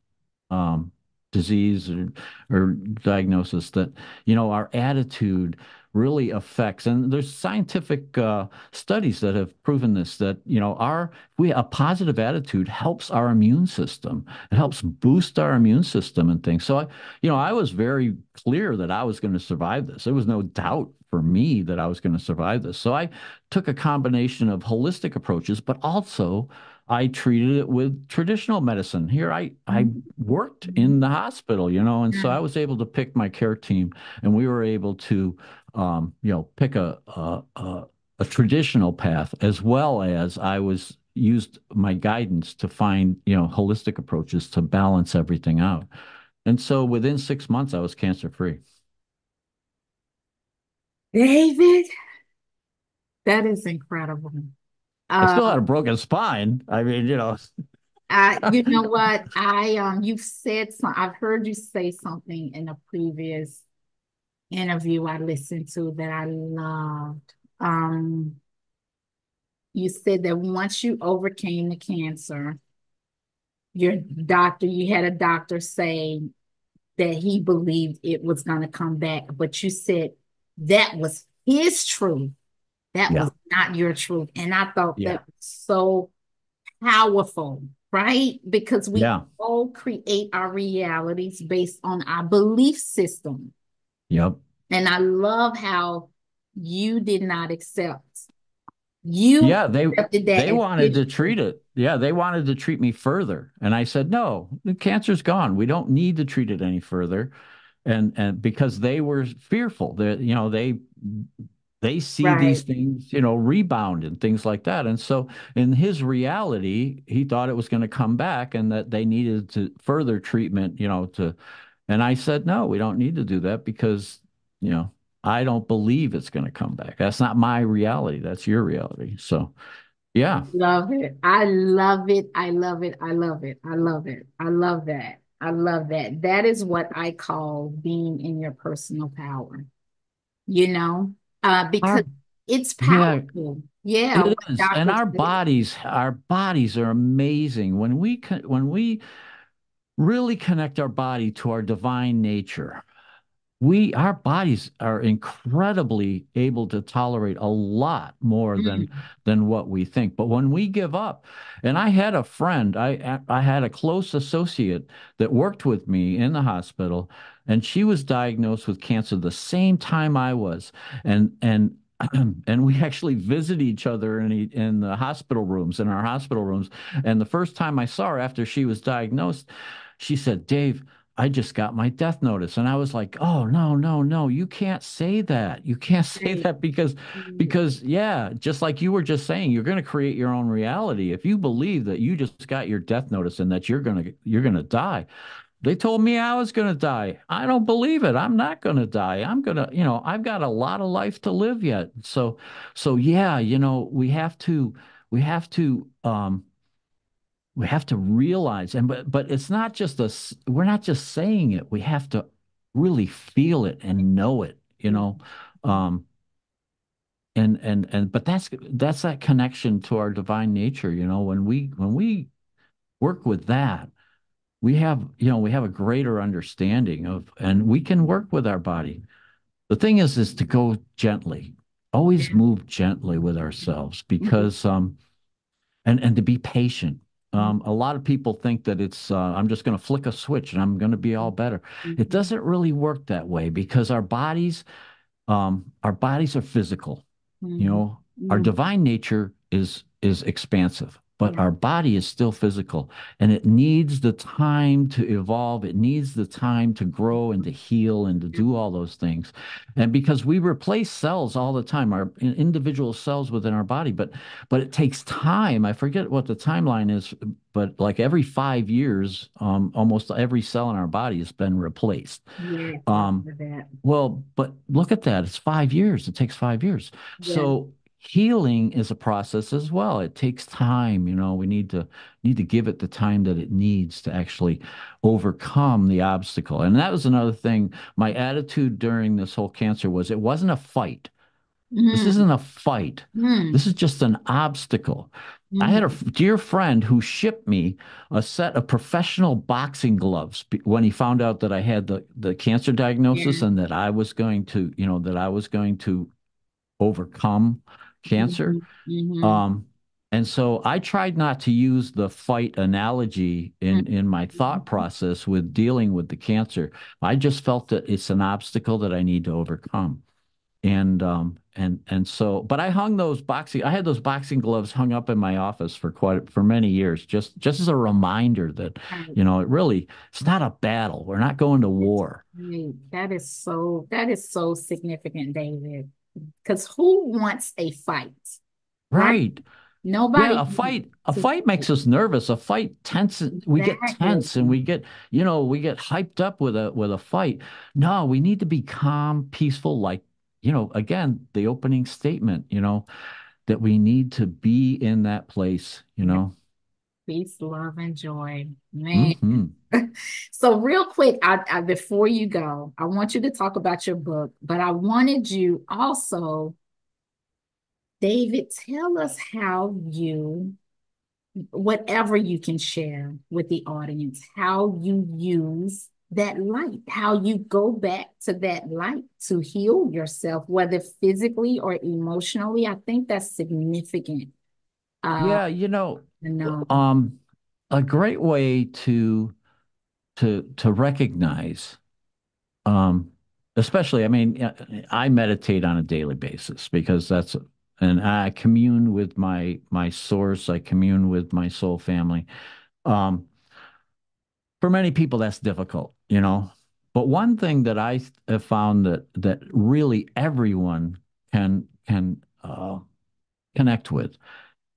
um, disease or, or diagnosis that, you know, our attitude really affects. And there's scientific uh, studies that have proven this, that, you know, our, we, a positive attitude helps our immune system. It helps boost our immune system and things. So, I, you know, I was very clear that I was going to survive this. There was no doubt for me that I was going to survive this. So I took a combination of holistic approaches, but also I treated it with traditional medicine. Here I I worked in the hospital, you know, and so I was able to pick my care team, and we were able to, um, you know, pick a a, a a traditional path as well as I was used my guidance to find, you know, holistic approaches to balance everything out. And so within six months, I was cancer free. David, that is incredible. I still had a broken spine. I mean, you know, I, you know what? I um, you've said some. I've heard you say something in a previous interview I listened to that I loved. Um, you said that once you overcame the cancer, your doctor, you had a doctor say that he believed it was going to come back, but you said that was his truth. That yeah, was not your truth. And I thought yeah, that was so powerful, right? Because we yeah, all create our realities based on our belief system. yep, And I love how you did not accept You Yeah, they accepted that they wanted to treat it. Yeah, they wanted to treat me further. And I said, "No, the cancer's gone. We don't need to treat it any further." And and because they were fearful. That you know, they they see these things, you know, rebound and things like that. And so in his reality, he thought it was going to come back and that they needed to further treatment, you know, to and I said, "No, we don't need to do that because, you know, I don't believe it's going to come back. That's not my reality. That's your reality." So yeah. Love it. I love it. I love it. I love it. I love it. I love that. I love that. That is what I call being in your personal power, you know, uh, because Our it's powerful. Yeah, it is. And our said. bodies, our bodies are amazing. When we con when we really connect our body to our divine nature, we our bodies are incredibly able to tolerate a lot more than Mm, than what we think but when we give up and i had a friend i i had a close associate that worked with me in the hospital and she was diagnosed with cancer the same time i was and and and we actually visited each other in in the hospital rooms in our hospital rooms and the first time i saw her after she was diagnosed she said dave I just got my death notice. And I was like, oh, no, no, no, you can't say that. You can't say that because, Mm, because, yeah, just like you were just saying, you're going to create your own reality. If you believe that you just got your death notice and that you're going to, you're going to die. They told me I was going to die. I don't believe it. I'm not going to die. I'm going to, you know, I've got a lot of life to live yet. So, so yeah, you know, we have to, we have to, um, we have to realize and but but it's not just us we're not just saying it we have to really feel it and know it you know um and and and but that's that's that connection to our divine nature you know when we when we work with that we have you know we have a greater understanding of and we can work with our body. The thing is is to go gently always move gently with ourselves Mhm, because um and and to be patient. Um, a lot of people think that it's uh, I'm just going to flick a switch and I'm going to be all better. It mhm, doesn't really work that way because our bodies um, our bodies are physical. You mhm, know, our divine nature is is expansive, but our body is still physical, and it needs the time to evolve. It needs the time to grow and to heal and to do all those things. And because we replace cells all the time, our individual cells within our body, but but it takes time. I forget what the timeline is, but like every five years, um, almost every cell in our body has been replaced. Yes, I Um, well, but look at that. It's five years. It takes five years. Yeah. So healing is a process as well. It takes time. You know, we need to need to give it the time that it needs to actually overcome the obstacle. And that was another thing. My attitude during this whole cancer was it wasn't a fight. This Mm, isn't a fight. mm, This is just an obstacle. I had a mm. dear friend who shipped me a set of professional boxing gloves when he found out that I had the, the cancer diagnosis Yeah. and that I was going to, you know, that I was going to overcome cancer. Mhm, mhm, Um, and so I tried not to use the fight analogy in, in my thought process with dealing with the cancer. I just felt that it's an obstacle that I need to overcome and um and and so but I hung those boxing I had those boxing gloves hung up in my office for quite for many years just just as a reminder that you know it really it's not a battle we're not going to war. That is so, that is so significant, David. Because who wants a fight, right? Nobody yeah a fight a fight makes us nervous. A fight tense we get tense and we get you know we get hyped up with a with a fight. No we need to be calm peaceful like you know again the opening statement you know that we need to be in that place you know Peace, love, and joy. Man. hmm So real quick, I, I before you go, I want you to talk about your book, but I wanted you also, David, tell us how you whatever you can share with the audience, how you use that light, how you go back to that light to heal yourself, whether physically or emotionally. I think that's significant. Uh, Yeah, you know, no. um, a great way to to to recognize, um, especially, I mean, I meditate on a daily basis because that's and I commune with my my source. I commune with my soul family. Um, for many people, that's difficult, you know. But one thing that I have found that that really everyone can can uh, connect with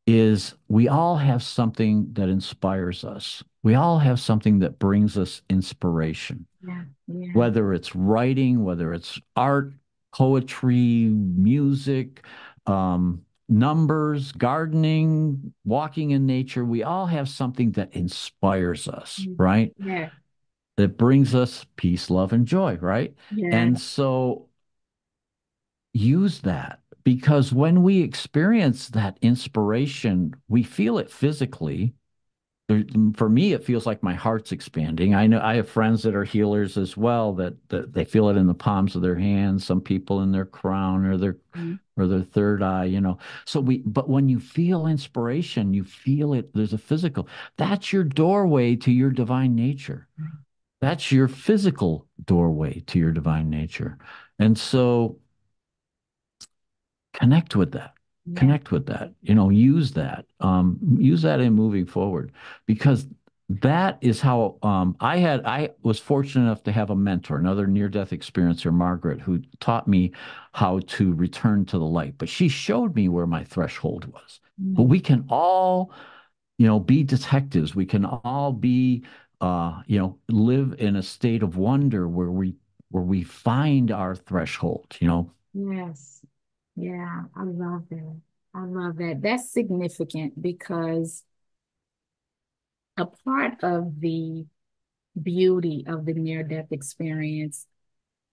is we all have something that inspires us. We all have something that brings us inspiration. Yeah, yeah. Whether it's writing, whether it's art, poetry, music, um, numbers, gardening, walking in nature, we all have something that inspires us, Mm, right? Yeah, That brings us peace, love, and joy, right? yeah, And so use that because when we experience that inspiration, we feel it physically. For me, it feels like my heart's expanding. I know I have friends that are healers as well that, that they feel it in the palms of their hands, some people in their crown or their Mm, or their third eye, you know. So we but when you feel inspiration, you feel it, there's a physical. That's your doorway to your divine nature. That's your physical doorway to your divine nature. And so connect with that yeah, connect with that you know use that um use that in moving forward because that is how um i had i was fortunate enough to have a mentor another near death experiencer margaret who taught me how to return to the light but she showed me where my threshold was. But mm, we can all you know be detectives. We can all be uh you know live in a state of wonder where we where we find our threshold you know? Yes. Yeah, I love that. I love that. That's significant because a part of the beauty of the near-death experience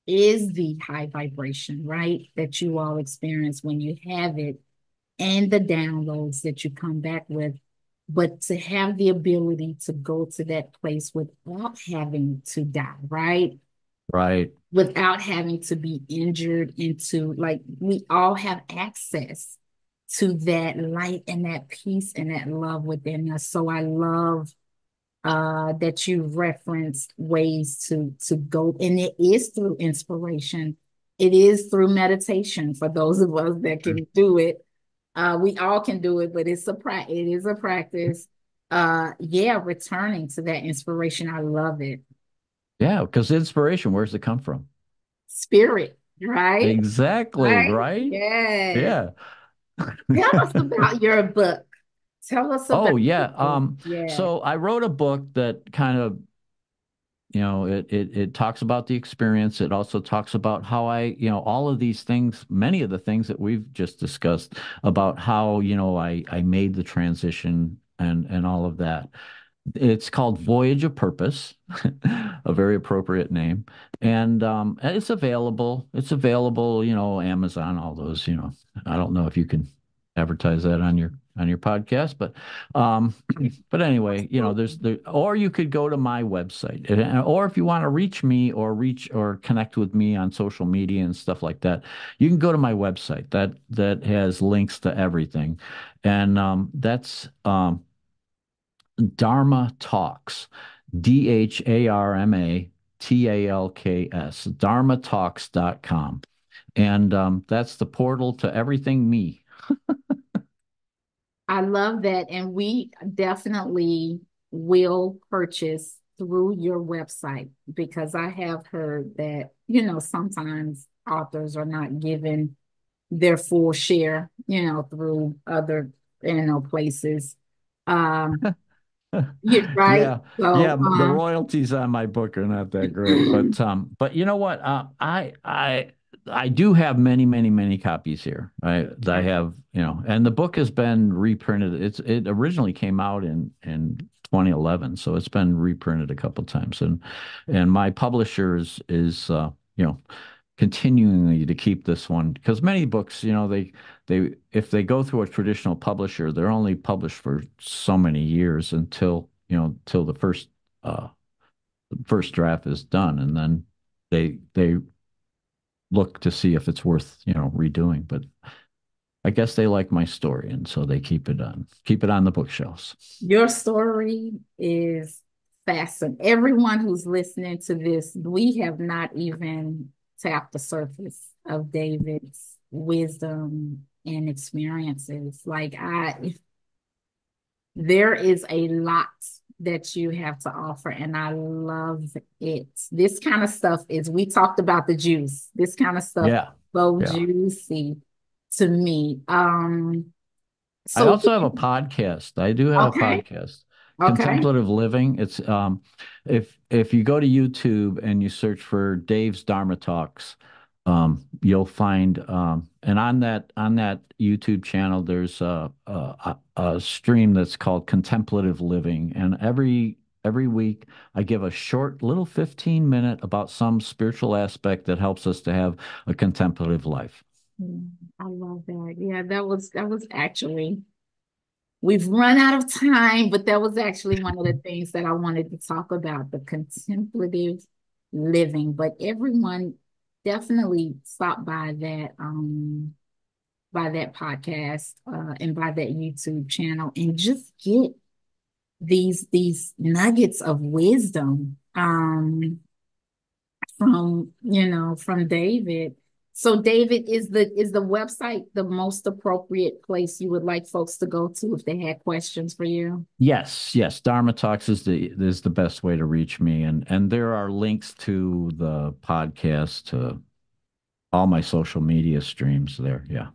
is the high vibration, right? That you all experience when you have it and the downloads that you come back with. But to have the ability to go to that place without having to die, right? Right. Without having to be injured into like we all have access to that light and that peace and that love within us. So I love uh that you referenced ways to to go and it is through inspiration. It is through meditation for those of us that can do it. Uh we all can do it but it's a pra- it is a practice. Uh yeah returning to that inspiration i love it Yeah, because inspiration, where's it come from? spirit right Exactly, right right? yes Yeah. tell us about your book tell us about Oh, yeah. Um, yeah so I wrote a book that kind of, you know, it it it talks about the experience. It also talks about how I, you know, all of these things, many of the things that we've just discussed about how, you know, I I made the transition and and all of that. It's called Voyage of Purpose, a very appropriate name. And um, it's available. It's available, you know, Amazon, all those, you know. I don't know if you can advertise that on your on your podcast, but um, but anyway, you know, there's there, or you could go to my website, or if you want to reach me or reach or connect with me on social media and stuff like that, you can go to my website. That that has links to everything, and um, that's um, Dharma Talks, D H A R M A T A L K S, dharmatalks.com. And um, that's the portal to everything me. I love that. And we definitely will purchase through your website because I have heard that, you know, sometimes authors are not given their full share, you know, through other, you know, places. Um, you're right. Yeah, yeah. So, The um, royalties on my book are not that great, but um, but you know what? Uh, I I I do have many, many, many copies here. I I have, you know, and the book has been reprinted. It's it originally came out in in 2011, so it's been reprinted a couple times, and and my publisher is is uh, you know continually to keep this one because many books, you know, they they if they go through a traditional publisher, they're only published for so many years until, you know, till the first uh first draft is done and then they they look to see if it's worth, you know, redoing. But I guess they like my story and so they keep it on keep it on the bookshelves. your story is fascinating. Everyone who's listening to this, we have not even tapped the surface of David's wisdom and experiences. Like I, there is a lot that you have to offer, and I love it. This kind of stuff is, we talked about the juice. This kind of stuff, yeah, so yeah. juicy to me. Um, so I also have a podcast. I do have okay. a podcast. Okay. Contemplative living. It's um if if you go to YouTube and you search for Dave's Dharma Talks, um, you'll find um, and on that on that YouTube channel, there's a, a, a stream that's called Contemplative Living, and every every week I give a short little 15 minute about some spiritual aspect that helps us to have a contemplative life. Mm, I love that. Yeah, that was that was actually we've run out of time, but that was actually one of the things that I wanted to talk about, the contemplative living. But everyone definitely stop by that um by that podcast uh, and by that YouTube channel and just get these these nuggets of wisdom um from you know from David. So David is the is the website the most appropriate place you would like folks to go to if they had questions for you? Yes, yes. Dharma Talks is the is the best way to reach me and and there are links to the podcast to all my social media streams there. Yeah.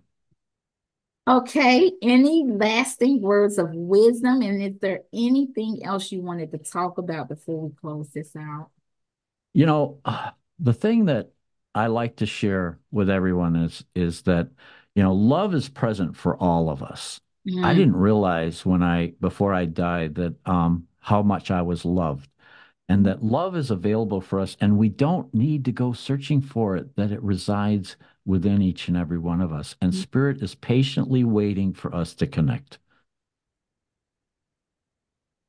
Okay. Any lasting words of wisdom? And is there anything else you wanted to talk about before we close this out? You know, uh, the thing that I like to share with everyone is is that you know love is present for all of us. Mm. I didn't realize when I before I died that um, how much I was loved, and that love is available for us, and we don't need to go searching for it. That it resides within each and every one of us. And mm-hmm. Spirit is patiently waiting for us to connect.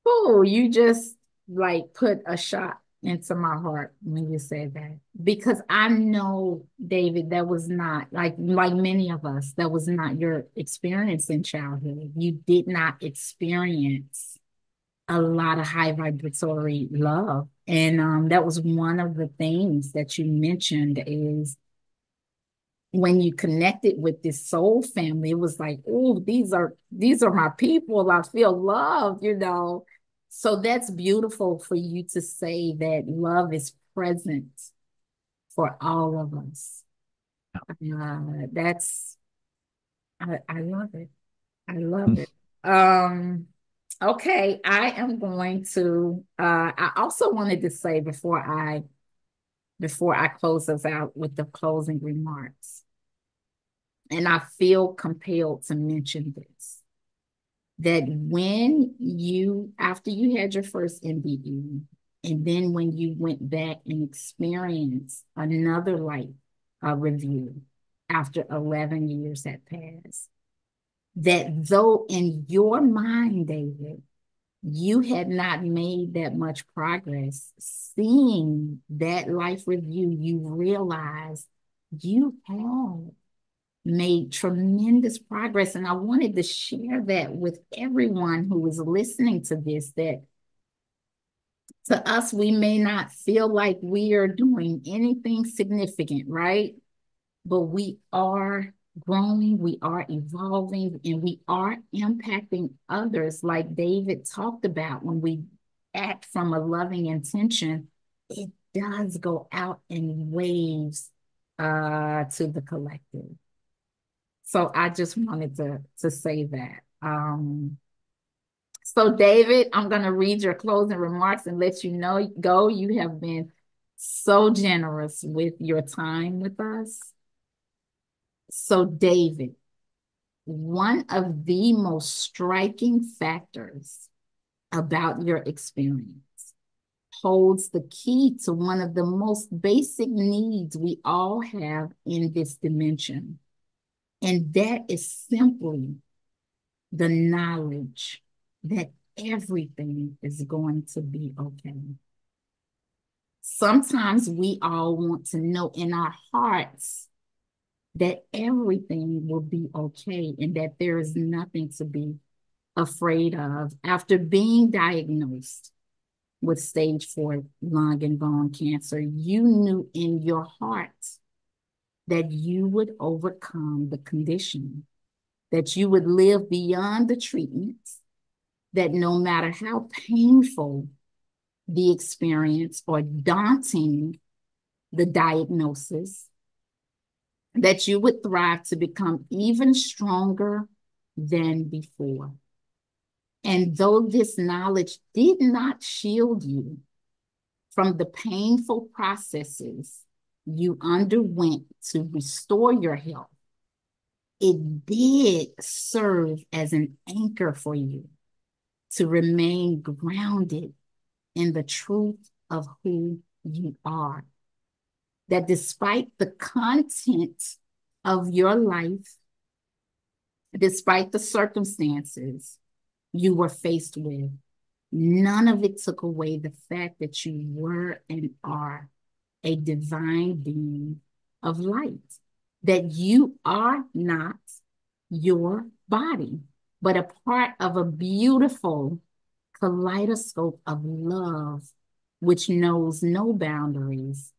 Oh, you just like put a shot into my heart when you say that because I know David that was not like like many of us that was not your experience in childhood you did not experience a lot of high vibratory love and um, that was one of the things that you mentioned is when you connected with this soul family, it was like, oh, these are these are my people. I feel loved, you know. So that's beautiful for you to say that love is present for all of us. Uh, that's I, I love it. I love it. Um okay, I am going to uh I also wanted to say before I before I close us out with the closing remarks. And I feel compelled to mention this that when you, after you had your first NDE, and then when you went back and experienced another life uh, review after 11 years had passed, that though in your mind, David, you had not made that much progress. Seeing that life review, you realized you had made tremendous progress. And I wanted to share that with everyone who is listening to this that to us, we may not feel like we are doing anything significant, right? But we are growing, we are evolving, and we are impacting others, like David talked about. When we act from a loving intention, it does go out in waves uh, to the collective. So I just wanted to to say that. Um, so David, I'm going to read your closing remarks and let you know go. You have been so generous with your time with us. So, David, one of the most striking factors about your experience holds the key to one of the most basic needs we all have in this dimension. And that is simply the knowledge that everything is going to be okay. Sometimes we all want to know in our hearts that everything will be okay and that there is nothing to be afraid of. After being diagnosed with stage four lung and bone cancer, you knew in your heart that you would overcome the condition that you would live beyond the treatments, that no matter how painful the experience or daunting the diagnosis, that you would thrive to become even stronger than before. And though this knowledge did not shield you from the painful processes you underwent to restore your health, it did serve as an anchor for you to remain grounded in the truth of who you are. That despite the content of your life, despite the circumstances you were faced with, none of it took away the fact that you were and are a divine being of light, that you are not your body, but a part of a beautiful kaleidoscope of love, which knows no boundaries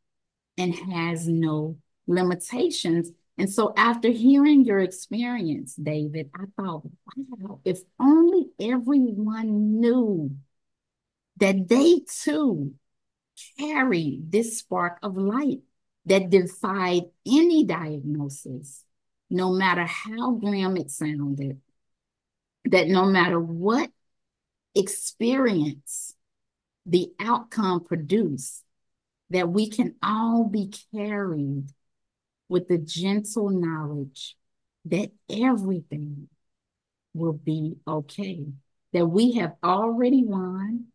and has no limitations. And so, after hearing your experience, David, I thought, wow, if only everyone knew that they too carry this spark of light that defied any diagnosis, no matter how grim it sounded, that no matter what experience the outcome produced, that we can all be carried with the gentle knowledge that everything will be okay, that we have already won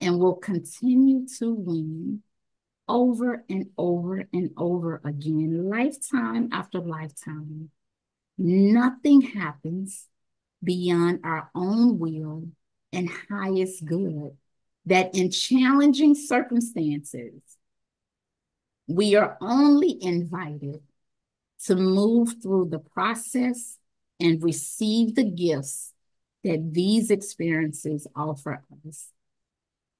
and will continue to win over and over and over again, lifetime after lifetime. Nothing happens beyond our own will and highest good. That in challenging circumstances, we are only invited to move through the process and receive the gifts that these experiences offer us.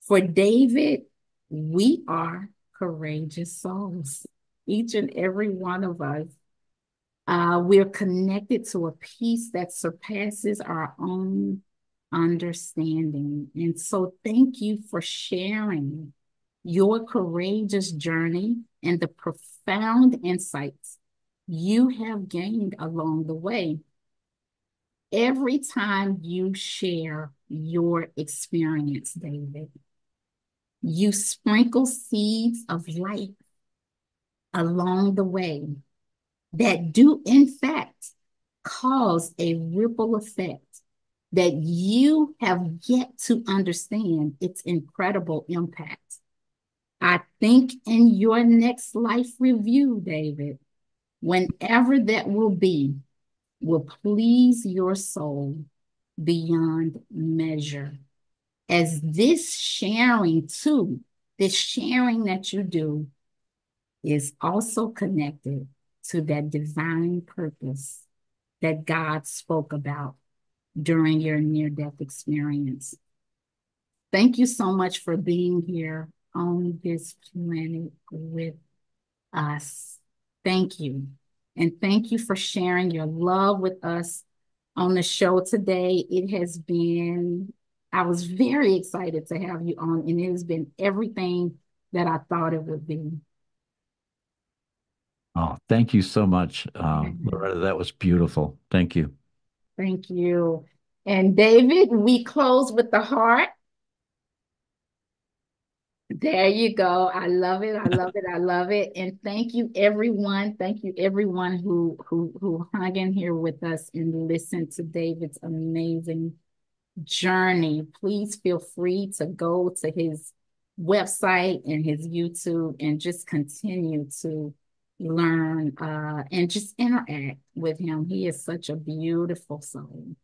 For David, we are courageous souls, each and every one of us. Uh, we're connected to a peace that surpasses our own understanding. And so, thank you for sharing your courageous journey and the profound insights you have gained along the way. Every time you share your experience, David, you sprinkle seeds of light along the way that do, in fact, cause a ripple effect that you have yet to understand its incredible impact. I think in your next life review, David, whenever that will be, will please your soul beyond measure as this sharing too, this sharing that you do is also connected to that divine purpose that God spoke about during your near death experience. Thank you so much for being here on this planet with us. Thank you. And thank you for sharing your love with us on the show today. It has been I was very excited to have you on, and it has been everything that I thought it would be. Oh, thank you so much, uh, Loretta. That was beautiful. Thank you. Thank you. And David, we close with the heart. There you go. I love it. I love it. I love it. And thank you, everyone. Thank you, everyone who who who hung in here with us and listened to David's amazing journey, please feel free to go to his website and his YouTube and just continue to learn uh, and just interact with him. He is such a beautiful soul.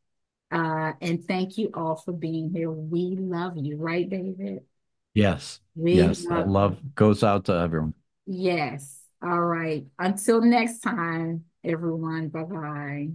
Uh, and thank you all for being here. We love you, right, David? Yes. We yes. Love, love goes out to everyone. Yes. All right. Until next time, everyone. Bye bye.